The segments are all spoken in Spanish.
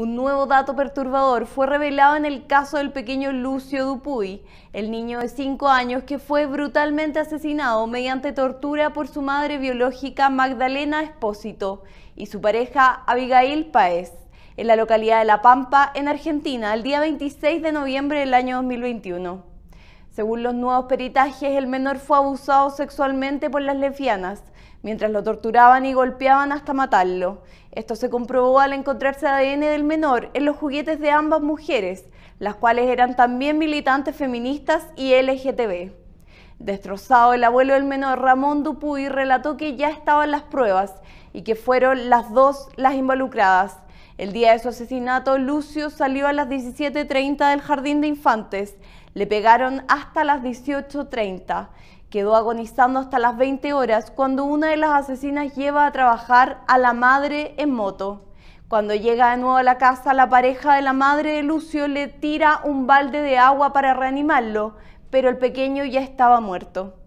Un nuevo dato perturbador fue revelado en el caso del pequeño Lucio Dupuy, el niño de 5 años que fue brutalmente asesinado mediante tortura por su madre biológica Magdalena Espósito y su pareja Abigail Paez, en la localidad de La Pampa, en Argentina, el día 26 de noviembre del año 2021. Según los nuevos peritajes, el menor fue abusado sexualmente por las lesbianas, mientras lo torturaban y golpeaban hasta matarlo. Esto se comprobó al encontrarse ADN del menor en los juguetes de ambas mujeres, las cuales eran también militantes feministas y LGTB. Destrozado, el abuelo del menor, Ramón Dupuy, relató que ya estaban las pruebas y que fueron las dos las involucradas. El día de su asesinato, Lucio salió a las 17.30 del jardín de infantes. Le pegaron hasta las 18.30 Quedó agonizando hasta las 20 horas cuando una de las asesinas lleva a trabajar a la madre en moto. Cuando llega de nuevo a la casa, la pareja de la madre de Lucio le tira un balde de agua para reanimarlo, pero el pequeño ya estaba muerto.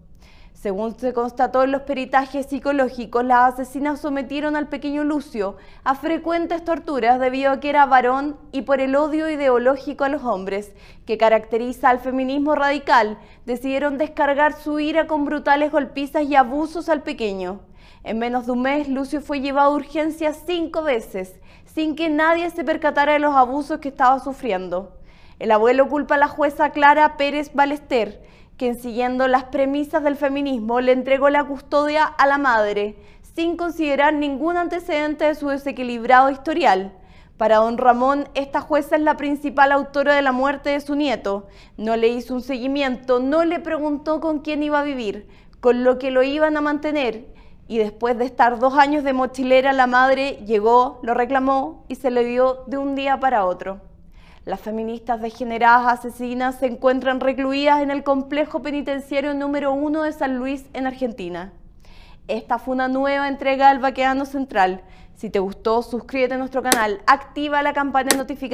Según se constató en los peritajes psicológicos, las asesinas sometieron al pequeño Lucio a frecuentes torturas debido a que era varón y por el odio ideológico a los hombres que caracteriza al feminismo radical, decidieron descargar su ira con brutales golpizas y abusos al pequeño. En menos de un mes, Lucio fue llevado a urgencias cinco veces, sin que nadie se percatara de los abusos que estaba sufriendo. El abuelo culpa a la jueza Clara Pérez Balester, quien siguiendo las premisas del feminismo le entregó la custodia a la madre, sin considerar ningún antecedente de su desequilibrado historial. Para don Ramón, esta jueza es la principal autora de la muerte de su nieto. No le hizo un seguimiento, no le preguntó con quién iba a vivir, con lo que lo iban a mantener. Y después de estar dos años de mochilera, la madre llegó, lo reclamó y se le dio de un día para otro. Las feministas degeneradas asesinas se encuentran recluidas en el complejo penitenciario número uno de San Luis, en Argentina. Esta fue una nueva entrega del Vaqueano Central. Si te gustó, suscríbete a nuestro canal, activa la campana de notificaciones